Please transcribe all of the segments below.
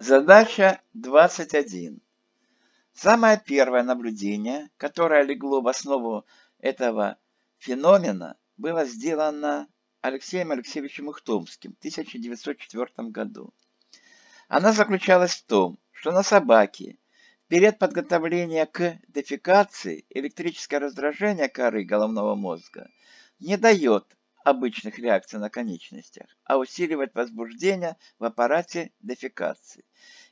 Задача 21. Самое первое наблюдение, которое легло в основу этого феномена, было сделано Алексеем Алексеевичем Ухтомским в 1904 году. Оно заключалось в том, что на собаке перед подготовлением к дефекации электрическое раздражение коры головного мозга не дает обычных реакций на конечностях, а усиливает возбуждение в аппарате дефекации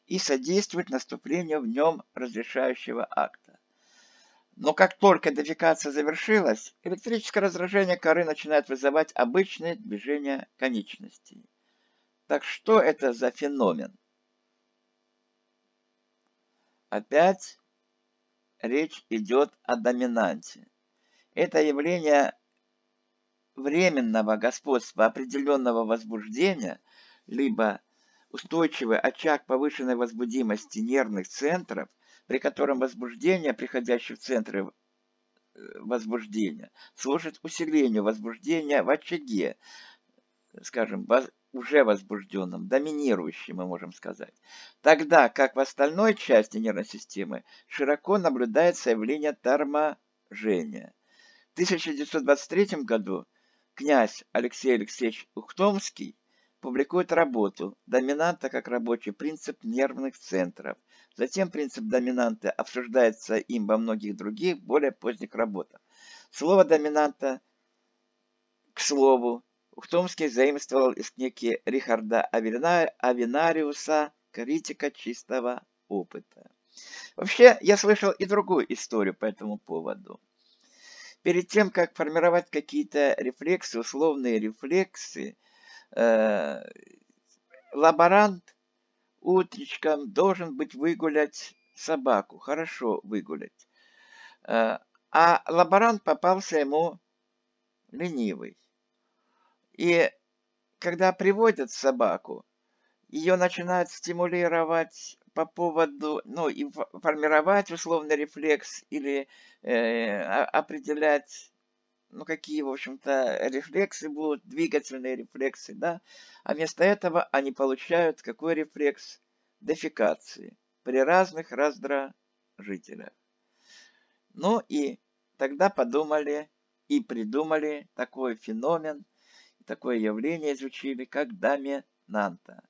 и содействует наступлению в нем разрешающего акта. Но как только дефекация завершилась, электрическое раздражение коры начинает вызывать обычные движения конечностей. Так что это за феномен? Опять речь идет о доминанте. Это явление временного господства определенного возбуждения, либо устойчивый очаг повышенной возбудимости нервных центров, при котором возбуждение, приходящее в центры э, возбуждения, служит усилению возбуждения в очаге, скажем, уже возбужденном, доминирующем, мы можем сказать. Тогда как в остальной части нервной системы широко наблюдается явление торможения. В 1923 году князь Алексей Алексеевич Ухтомский публикует работу «Доминанта как рабочий принцип нервных центров». Затем принцип доминанты обсуждается им во многих других, более поздних работах. Слово доминанта, к слову, Ухтомский заимствовал из книги Рихарда Авинариуса «Критика чистого опыта». Вообще, я слышал и другую историю по этому поводу. Перед тем, как формировать какие-то рефлексы, условные рефлексы, э, лаборант утречком должен быть выгулять собаку, хорошо выгулять. Э, а лаборант попался ему ленивый. И когда приводят собаку, ее начинают стимулировать по поводу, ну, и формировать условный рефлекс или э, определять, ну, какие, в общем-то, рефлексы будут, двигательные рефлексы, да, а вместо этого они получают какой рефлекс? Дефекации при разных раздражителях. Ну и тогда подумали и придумали такой феномен, такое явление изучили, как доминанта.